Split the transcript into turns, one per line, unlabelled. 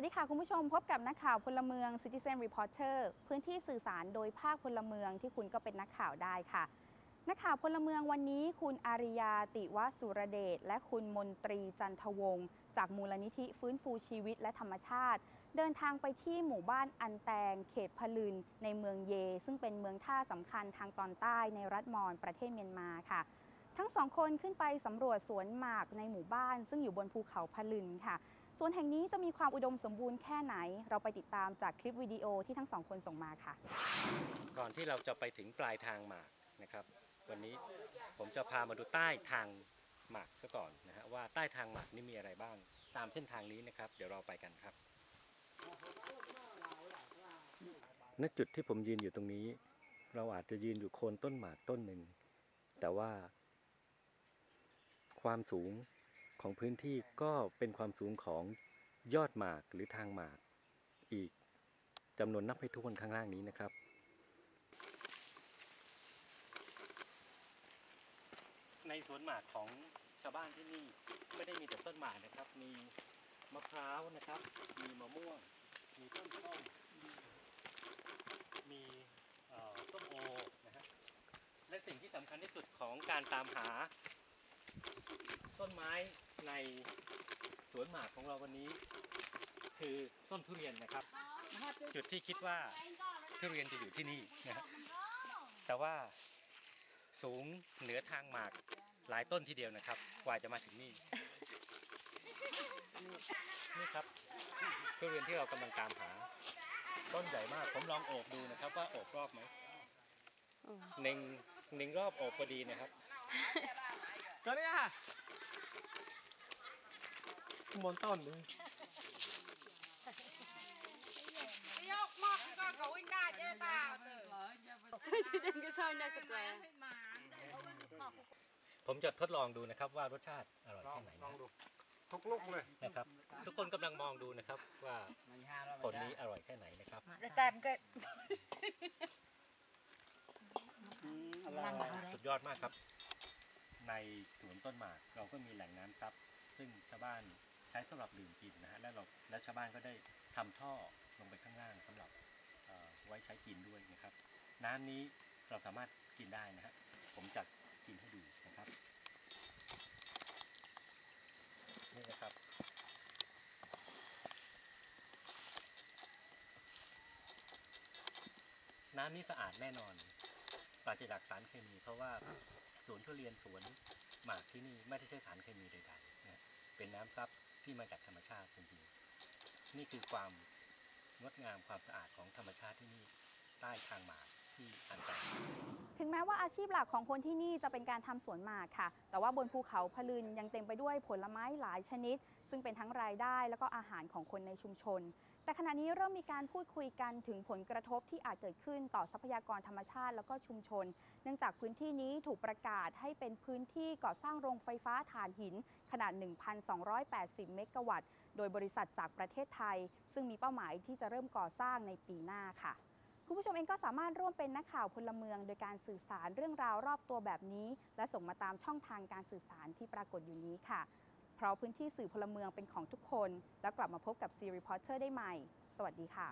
วัสดีค่ะ คุณผู้ชมพบกับนักข่าวพลเมือง Citizen Reporter พื้นที่สื่อสารโดยภาคพลเมืองที่คุณก็เป็นนักข่าวได้ค่ะ นักข่าวพลเมืองวันนี้ คุณอาริยาติวสุรเดชและคุณมนตรีจันทวงศ์จากมูลนิธิฟื้นฟูชีวิตและธรรมชาติ เดินทางไปที่หมู่บ้านอันแตง เขตพลืนในเมืองเย ซึ่งเป็นเมืองท่าสำคัญทางตอนใต้ในรัฐมอญประเทศเมียนมาค่ะทั้งสองคนขึ้นไปสำรวจสวนหมากในหมู่บ้าน ซึ่งอยู่บนภูเขาพลืนค่ะ สวนแห่งนี้จะมีความอุดมสมบูรณ์แค่ไหน เราไปติดตามจากคลิปวิดีโอที่ทั้งสองคนส่งมาค่ะ
ก่อนที่เราจะไปถึงปลายทางหมากนะครับ วันนี้ผมจะพามาดูใต้ทางหมากซะก่อนนะฮะว่าใต้ทางหมากนี่มีอะไรบ้าง ตามเส้นทางนี้นะครับ เดี๋ยวเราไปกันครับ ณจุดที่ผมยืนอยู่ตรงนี้ เราอาจจะยืนอยู่โคนต้นหมากต้นหนึ่งแต่ว่า ความสูง ของพื้นที่ก็เป็นความสูงของยอดหมากหรือทางหมากอีกจำนวนนับให้ทุกคนข้างล่างนี้นะครับ ในสวนหมากของชาวบ้านที่นี่ไม่ได้มีแต่ต้นหมากนะครับ มีมะพร้าวนะครับ มีมะม่วง มีต้นส้มมีเอ่อส้มโอนะฮะและสิ่งที่สำคัญที่สุดของการตามหา ต้นไม้ในสวนหมากของเราวันนี้ คือต้นทุเรียนนะครับ จุดที่คิดว่าทุเรียนจะอยู่ที่นี่นะฮะแต่ว่าสูงเหนือทางหมากหลายต้นทีเดียวนะครับ กว่าจะมาถึงนี่ นี่ครับทุเรียนที่เรากำลังตามหา ต้นใหญ่มากผมลองโอบดูนะครับ ว่าโอบรอบไหมหนึ่งหนึ่งรอบโอบพอดีนะครับ
ก็เนี่ยมนต้นเลย
ผมจะทดลองดูนะครับว่ารสชาติอร่อย
ลอง
แค่ไหน
ลอง
นะ
ดูทุกลูกเลย
นะครับ ทุกคนกำลังมองดูนะครับว่าผลนี้อร่อยแค่ไหนนะครับ
แต่มันก็
สุดยอดมากครับ ในสวนต้นหมากเราก็มีแหล่งน้ำซับ ซึ่งชาวบ้านใช้สำหรับดื่มกินนะฮะและเราและชาวบ้านก็ได้ทำท่อลงไปข้างล่างสำหรับไว้ใช้กินด้วยนะครับ น้ำนี้เราสามารถกินได้นะฮะผมจัดกินให้ดูนะครับ นี่นะครับน้ำนี้สะอาดแน่นอนปราศจากสารเคมีเพราะว่า สวนทุเรียนสวนหมากที่นี่ไม่ได้ใช้สารเคมีใดๆนะเป็นน้ำซับที่มาจากธรรมชาติจริงๆนี่คือความงดงามความสะอาดของธรรมชาติที่นี่ใต้ทางหมากที่อันตราย
ถึงแม้ว่าอาชีพหลักของคนที่นี่จะเป็นการทำสวนหมากค่ะ แต่ว่าบนภูเขาพลืนยังเต็มไปด้วยผลไม้หลายชนิด ซึ่งเป็นทั้งรายได้ แล้วก็อาหารของคนในชุมชน แต่ขณะนี้เริ่มมีการพูดคุยกันถึงผลกระทบที่อาจเกิดขึ้นต่อทรัพยากรธรรมชาติ แล้วก็ชุมชน เนื่องจากพื้นที่นี้ถูกประกาศให้เป็นพื้นที่ก่อสร้างโรงไฟฟ้าถ่านหิน ขนาด 1,280 เมกะวัตต์ โดยบริษัทจากประเทศไทย ซึ่งมีเป้าหมายที่จะเริ่มก่อสร้างในปีหน้าค่ะคุณผู้ชมเองก็สามารถร่วมเป็นนักข่าวพลเมือง โดยการสื่อสารเรื่องราวรอบตัวแบบนี้ และส่งมาตามช่องทางการสื่อสารที่ปรากฏอยู่นี้ค่ะ เพราะพื้นที่สื่อพลเมืองเป็นของทุกคน แล้วกลับมาพบกับ C Reporter ได้ใหม่ สวัสดีค่ะ